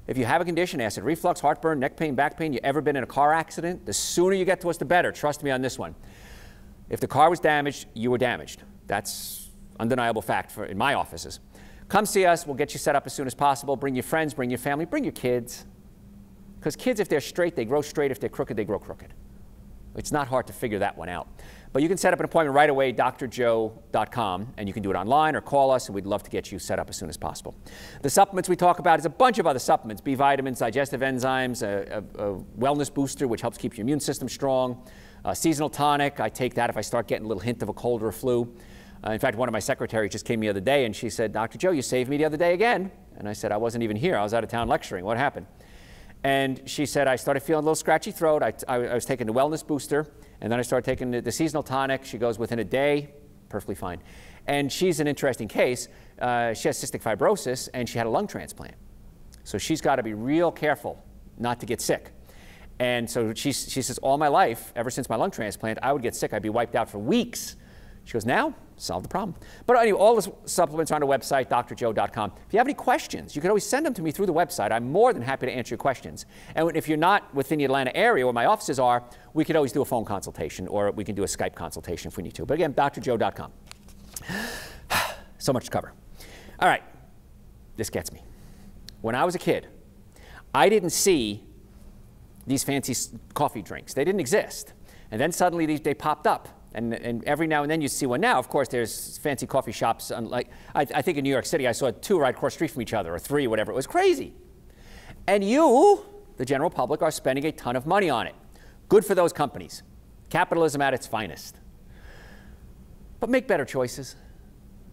If you have a condition, acid reflux, heartburn, neck pain, back pain, you ever been in a car accident, the sooner you get to us, the better. Trust me on this one. If the car was damaged, you were damaged. That's undeniable fact for, in my offices. Come see us. We'll get you set up as soon as possible. Bring your friends, bring your family, bring your kids. Because kids, if they're straight, they grow straight. If they're crooked, they grow crooked. It's not hard to figure that one out. But you can set up an appointment right away, drjoe.com, and you can do it online or call us, and we'd love to get you set up as soon as possible. The supplements we talk about is a bunch of other supplements B vitamins, digestive enzymes, a, a, a wellness booster, which helps keep your immune system strong, seasonal tonic. I take that if I start getting a little hint of a cold or a flu. Uh, in fact, one of my secretaries just came the other day and she said, Dr. Joe, you saved me the other day again. And I said, I wasn't even here. I was out of town lecturing. What happened? And she said, I started feeling a little scratchy throat. I, I, I was taking the wellness booster, and then I started taking the, the, seasonal tonic. She goes, within a day, perfectly fine. And she's an interesting case. Uh, she has cystic fibrosis, and she had a lung transplant. So she's got to be real careful not to get sick. And so she, she says, all my life, ever since my lung transplant, I would get sick. I'd be wiped out for weeks. She goes, now, solve the problem. But anyway, all the supplements are on our website, drjoe.com. If you have any questions, you can always send them to me through the website. I'm more than happy to answer your questions. And if you're not within the Atlanta area where my offices are, we could always do a phone consultation or we can do a Skype consultation if we need to. But again, drjoe.com. so much to cover. All right, this gets me. When I was a kid, I didn't see these fancy coffee drinks. They didn't exist. And then suddenly they popped up. And, and, every now and then you see one. Now, of course, there's fancy coffee shops. Like I, I, think in New York City, I saw two right across the street from each other, or three, whatever. It was crazy. And you, the general public, are spending a ton of money on it. Good for those companies. Capitalism at its finest. But make better choices.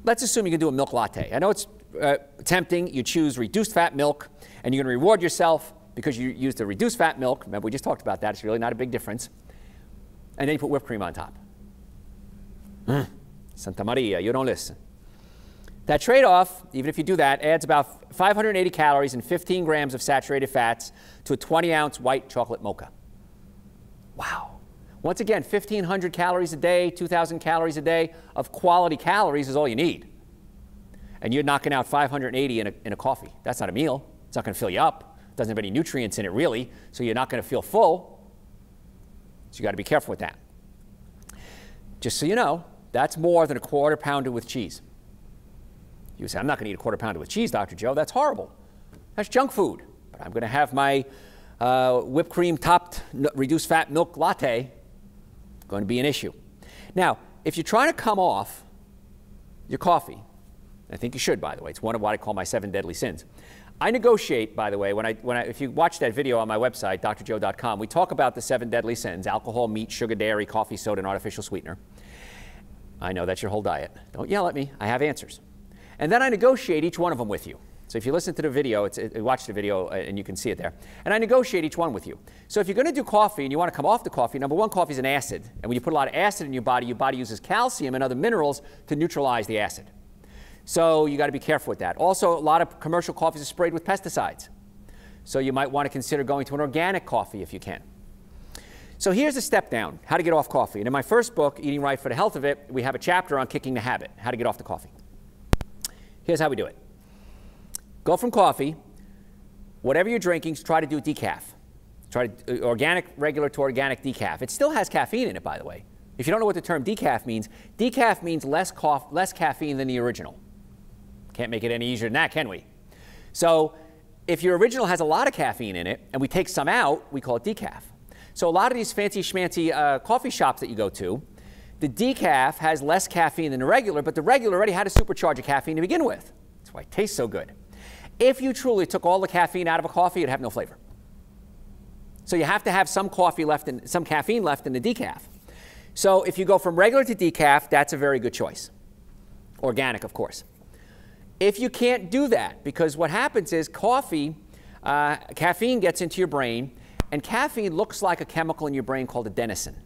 Let's assume you can do a milk latte. I know it's uh, tempting. You choose reduced fat milk, and you're going to reward yourself because you use the reduced fat milk. Remember, we just talked about that. It's really not a big difference. And then you put whipped cream on top. Mm. Santa Maria, you don't listen. That trade off, even if you do that, adds about 580 calories and 15 grams of saturated fats to a 20 ounce white chocolate mocha. Wow. Once again, 1,500 calories a day, 2,000 calories a day of quality calories is all you need. And you're knocking out 580 in a, in a coffee. That's not a meal. It's not going to fill you up. It doesn't have any nutrients in it, really. So you're not going to feel full. So you got to be careful with that. Just so you know, that's more than a quarter pounder with cheese. You say, I'm not going to eat a quarter pounder with cheese, Dr. Joe. That's horrible. That's junk food. But I'm going to have my uh, whipped cream topped reduced fat milk latte. Going to be an issue. Now, if you're trying to come off your coffee, I think you should, by the way. It's one of what I call my seven deadly sins. I negotiate, by the way, when I, when I, if you watch that video on my website, drjoe.com, we talk about the seven deadly sins alcohol, meat, sugar, dairy, coffee, soda, and artificial sweetener. I know that's your whole diet. Don't yell at me. I have answers. And then I negotiate each one of them with you. So if you listen to the video, it's, it, watch the video uh, and you can see it there. And I negotiate each one with you. So if you're going to do coffee and you want to come off the coffee, number one, coffee is an acid. And when you put a lot of acid in your body, your body uses calcium and other minerals to neutralize the acid. So you got to be careful with that. Also, a lot of commercial coffees are sprayed with pesticides. So you might want to consider going to an organic coffee if you can. So here's a step down, how to get off coffee. And in my first book, Eating Right for the Health of It, we have a chapter on kicking the habit, how to get off the coffee. Here's how we do it. Go from coffee, whatever you're drinking, try to do decaf. Try to, uh, organic, regular to organic decaf. It still has caffeine in it, by the way. If you don't know what the term decaf means, decaf means less, cof- less caffeine than the original. Can't make it any easier than that, can we? So if your original has a lot of caffeine in it, and we take some out, we call it decaf. So a lot of these fancy schmancy uh, coffee shops that you go to, The decaf has less caffeine than the regular, but the regular already had a supercharge of caffeine to begin with. That's why it tastes so good. If you truly took all the caffeine out of a coffee, it'd have no flavor. So you have to have some coffee left in some caffeine left in the decaf. So if you go from regular to decaf, that's a very good choice. Organic, of course. If you can't do that, because what happens is coffee, uh, caffeine gets into your brain, and caffeine looks like a chemical in your brain called adenosine.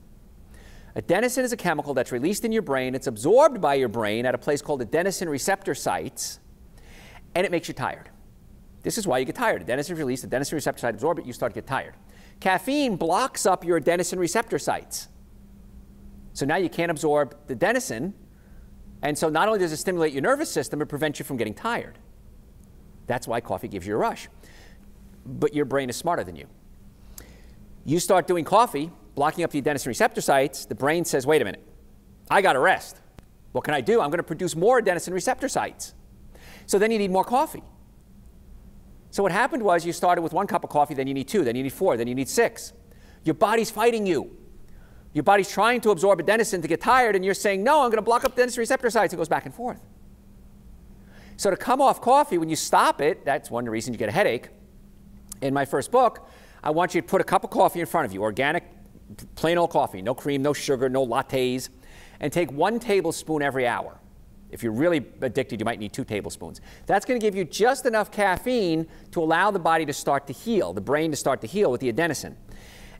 Adenosine is a chemical that's released in your brain. It's absorbed by your brain at a place called adenosine receptor sites, and it makes you tired. This is why you get tired. Adenosine is released, the adenosine receptor site absorb it, you start to get tired. Caffeine blocks up your adenosine receptor sites. So now you can't absorb the adenosine. And so not only does it stimulate your nervous system, it prevents you from getting tired. That's why coffee gives you a rush. But your brain is smarter than you. You start doing coffee, blocking up the adenosine receptor sites, the brain says, wait a minute, I got to rest. What can I do? I'm going to produce more adenosine receptor sites. So then you need more coffee. So what happened was you started with one cup of coffee, then you need two, then you need four, then you need six. Your body's fighting you. Your body's trying to absorb adenosine to get tired, and you're saying, no, I'm going to block up adenosine receptor sites. It goes back and forth. So to come off coffee, when you stop it, that's one reasons you get a headache. In my first book, I want you to put a cup of coffee in front of you, organic, plain old coffee, no cream, no sugar, no lattes, and take one tablespoon every hour. If you're really addicted, you might need two tablespoons. That's going to give you just enough caffeine to allow the body to start to heal, the brain to start to heal with the adenosine.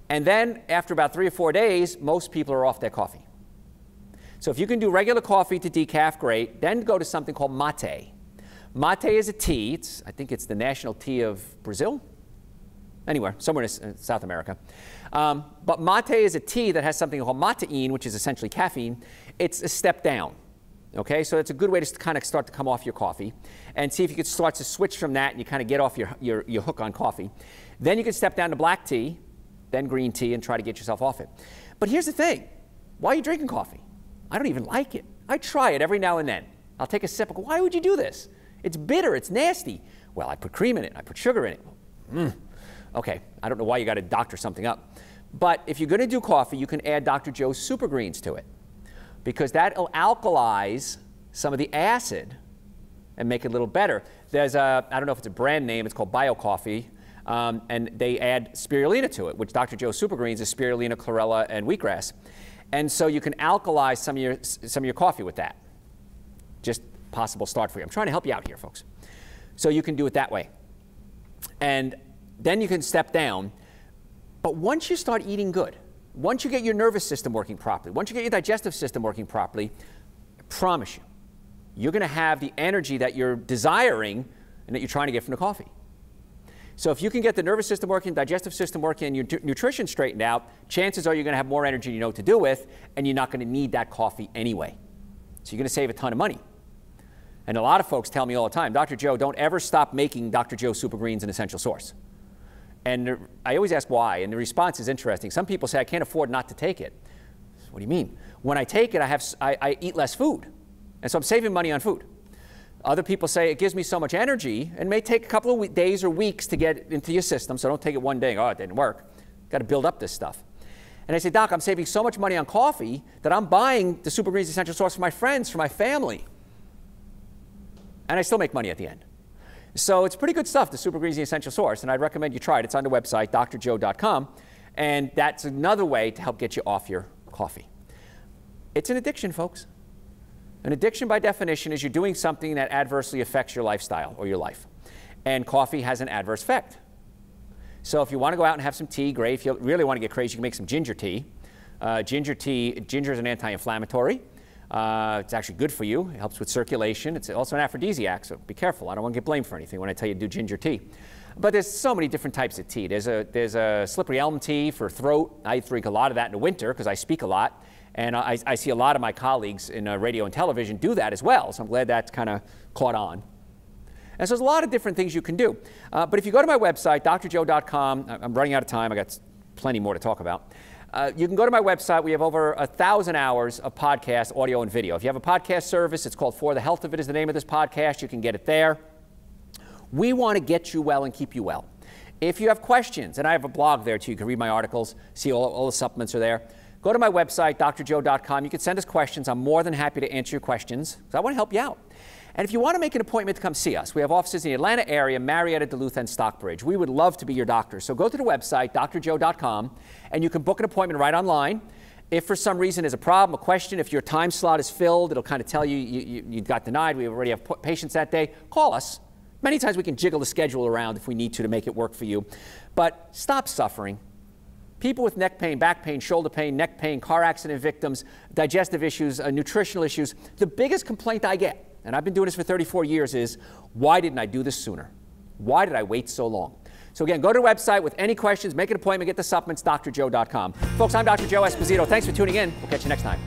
And then after about three or four days, most people are off their coffee. So if you can do regular coffee to decaf, great. Then go to something called mate. Mate is a tea. It's, I think it's the national tea of Brazil. Anywhere, somewhere in South America. Um, but mate is a tea that has something called mateine, which is essentially caffeine. It's a step down. Okay, so it's a good way to kind of start to come off your coffee and see if you could start to switch from that and you kind of get off your, your, your hook on coffee. Then you can step down to black tea, then green tea, and try to get yourself off it. But here's the thing why are you drinking coffee? I don't even like it. I try it every now and then. I'll take a sip why would you do this? It's bitter, it's nasty. Well, I put cream in it, I put sugar in it. Mm. Okay, I don't know why you got to doctor something up. But if you're going to do coffee, you can add Dr. Joe's Super Greens to it because that'll alkalize some of the acid and make it a little better. There's a, I don't know if it's a brand name, it's called Bio Coffee. Um, and they add spirulina to it, which Dr. Joe's Super Greens is spirulina, chlorella, and wheatgrass. And so you can alkalize some of your, some of your coffee with that. Just possible start for you. I'm trying to help you out here, folks. So you can do it that way. And then you can step down. But once you start eating good, once you get your nervous system working properly, once you get your digestive system working properly, I promise you, you're going to have the energy that you're desiring and that you're trying to get from the coffee. So if you can get the nervous system working, digestive system working, and your nutrition straightened out, chances are you're going to have more energy you know what to do with, and you're not going to need that coffee anyway. So you're going to save a ton of money. And a lot of folks tell me all the time, Dr. Joe, don't ever stop making Dr. Joe Super Greens an essential source. And I always ask why, and the response is interesting. Some people say, I can't afford not to take it. What do you mean? When I take it, I, have, I, I eat less food. And so I'm saving money on food. Other people say it gives me so much energy and may take a couple of days or weeks to get into your system, so don't take it one day, oh, it didn't work. Got to build up this stuff. And I say, Doc, I'm saving so much money on coffee that I'm buying the Super Greens Essential Source for my friends, for my family. And I still make money at the end. So it's pretty good stuff, the Super Greens Essential Source, and I'd recommend you try it. It's on the website, drjoe.com, and that's another way to help get you off your coffee. It's an addiction, folks. An addiction, by definition, is you're doing something that adversely affects your lifestyle or your life. And coffee has an adverse effect. So if you want to go out and have some tea, great. If you really want to get crazy, you can make some ginger tea. Uh, ginger tea, ginger is an anti-inflammatory. Uh, it's actually good for you. It helps with circulation. It's also an aphrodisiac, so be careful. I don't want to get blamed for anything when I tell you to do ginger tea. But there's so many different types of tea. There's a, there's a slippery elm tea for throat. I drink a lot of that in the winter because I speak a lot. And I, I, see a lot of my colleagues in uh, radio and television do that as well. So I'm glad that's kind of caught on. And so there's a lot of different things you can do. Uh, but if you go to my website, drjoe.com, I'm running out of time. I got plenty more to talk about. Uh, you can go to my website. We have over a thousand hours of podcast, audio, and video. If you have a podcast service, it's called For the Health of It is the name of this podcast. You can get it there. We want to get you well and keep you well. If you have questions, and I have a blog there too, you can read my articles, see all, all the supplements are there. go to my website, drjoe.com. You can send us questions. I'm more than happy to answer your questions because I want to help you out. And if you want to make an appointment to come see us, we have offices in the Atlanta area, Marietta, Duluth, and Stockbridge. We would love to be your doctor. So go to the website, drjoe.com, and you can book an appointment right online. If for some reason there's a problem, a question, if your time slot is filled, it'll kind of tell you you, you, you got denied, we already have patients that day, call us. Many times we can jiggle the schedule around if we need to to make it work for you. But stop suffering. People with neck pain, back pain, shoulder pain, neck pain, car accident victims, digestive issues, uh, nutritional issues, the biggest complaint I get, and I've been doing this for 34 years, is why didn't I do this sooner? Why did I wait so long? So again, go to the website with any questions, make an appointment, get the supplements, drjoe.com. Folks, I'm Dr. Joe Esposito. Thanks for tuning in. We'll catch you next time.